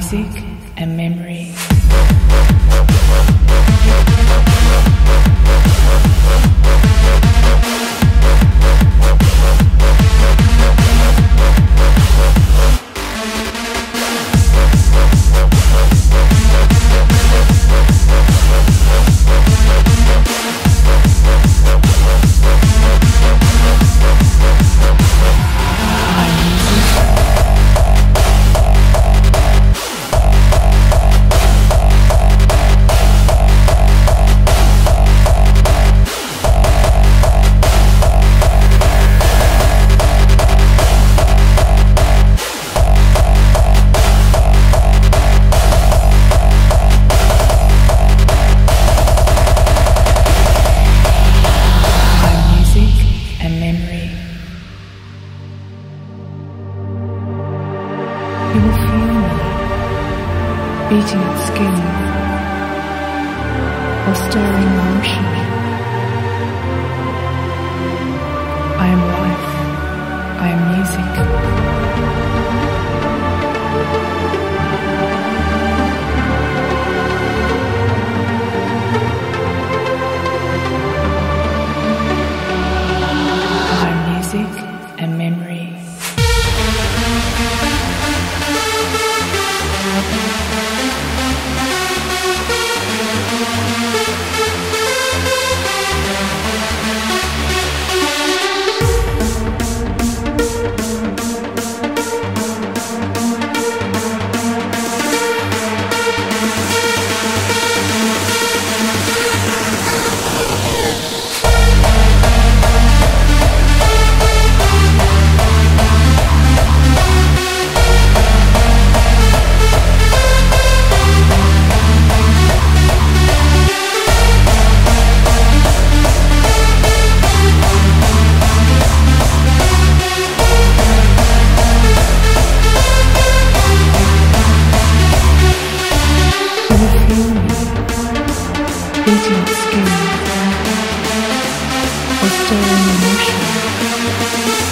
music and memory. beating its skin, or stirring motion. I am life, I am music. beating skin or stirring emotion.